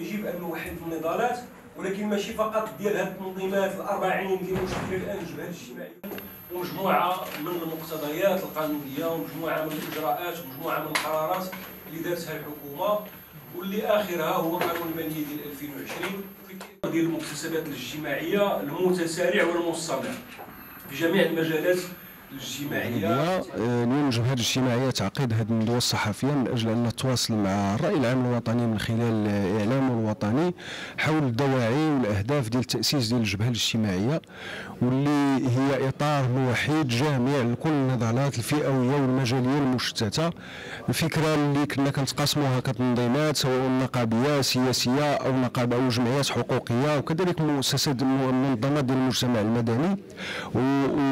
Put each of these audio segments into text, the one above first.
يجب أن نوحد النضالات ولكن ماشي فقط ديال هذه التنظيمات الأربعين اللي مشكله الان الجبهه الاجتماعيه ومجموعه من المقتضيات القانونية ومجموعة من الإجراءات ومجموعه من القرارات اللي دارتها الحكومة واللي آخرها هو قانون الماليه ديال 2020 ديال المكتسبات الاجتماعية المتسارع والمستمر في جميع المجالات الاجتماعية. آه، اليوم الجبهة الاجتماعية تعقيد هذه الندوه الصحفيه من أجل أن تواصل مع الرأي العام الوطني من خلال اعلامه الوطني حول الدواعي والأهداف ديال التأسيس ديال الجبهة الاجتماعية واللي هي إطار موحد جامع لكل النضالات الفئوية والمجالية المشتتة. الفكرة اللي كنا كنتقاسموها كتنظيمات سواء نقابية سياسية أو نقابة أو جمعيات حقوقية وكذلك مؤسسات منظمات ديال المجتمع المدني.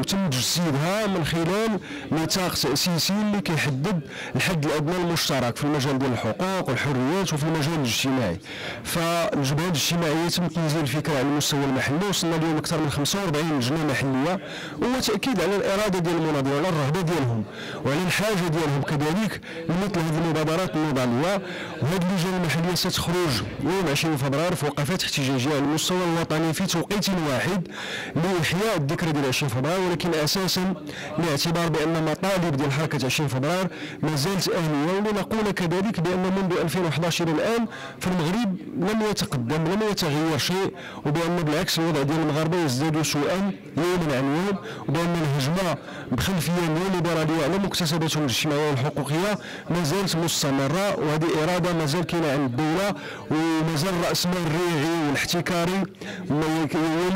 وتم تجسيدها من خلال ميثاق تاسيسي اللي كيحدد الحد الأدنى المشترك في المجال ديال الحقوق والحريات وفي المجال الاجتماعي. فالجبهات الاجتماعية تم تنزيل الفكرة على المستوى المحلي وصلنا اليوم أكثر من 45 لجنة محلية وهو تأكيد على الإرادة ديال المناضلين وعلى الرغبه ديالهم وعلى الحاجة ديالهم كذلك لمثل هذه المبادرات النضاليه وهذه اللجان المحلية ستخرج يوم 20 فبراير في وقفات احتجاجية على المستوى الوطني في توقيت واحد لإحياء الذكرى ديال 20 فبراير ولكن أساسا باعتبار بأن مطالب ديال حركه 20 فبراير ما زالت انيه ولنقول كذلك بأن منذ 2011 إلى الآن في المغرب لم يتقدم لم يتغير شيء وبأن بالعكس الوضع ديال المغاربة يزداد سوءا يوما عن يوم وبأن الهجمة بخلفيه نيوليبراليه على مكتسباتهم الاجتماعية والحقوقية ما زالت مستمرة وهذه إرادة ما زال كاينة عند الدولة وما زال الراسمال الريعي والاحتكاري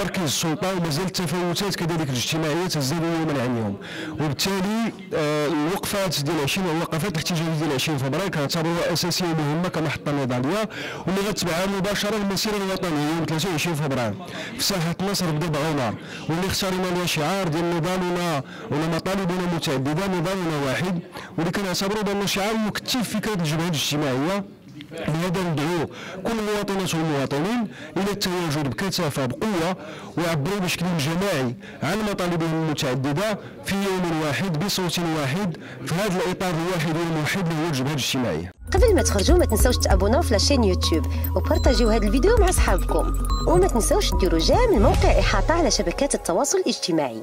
يمركز السلطه وما زالت التفاوتات كذلك الاجتماعيه تزداد يوما عن يوم وبالتالي آه، الوقفات ديال 20 الوقفات الاحتجاجيه ديال 20 فبراير كنعتبروها أساسية ومهمة كمحطة نضاليه واللي غتبعها مباشرة المسيرة الوطنية يوم 23 فبراير في ساحة مصر بضبع عمر. واللي اختارنا لها شعار ديال نضالنا مطالبنا متعددة نضالنا واحد. واللي كنعتبروا بأن شعار مكتف فكره الجبهه الاجتماعيه لهذا ندعو كل المواطنات والمواطنين إلى التواجد بكثافة بقوة ويعبروا بشكل جماعي عن مطالبهم المتعددة في يوم واحد بصوت واحد في هذا الإطار الواحد والموحد اللي هو الجبهه الاجتماعيه. قبل ما تخرجوا ما تنسوش تابوناو في la chaîne YouTube وبارطاجيو هذا الفيديو مع اصحابكم وما تنسوش ديروا j'aime الموقع إحاطة على شبكات التواصل الاجتماعي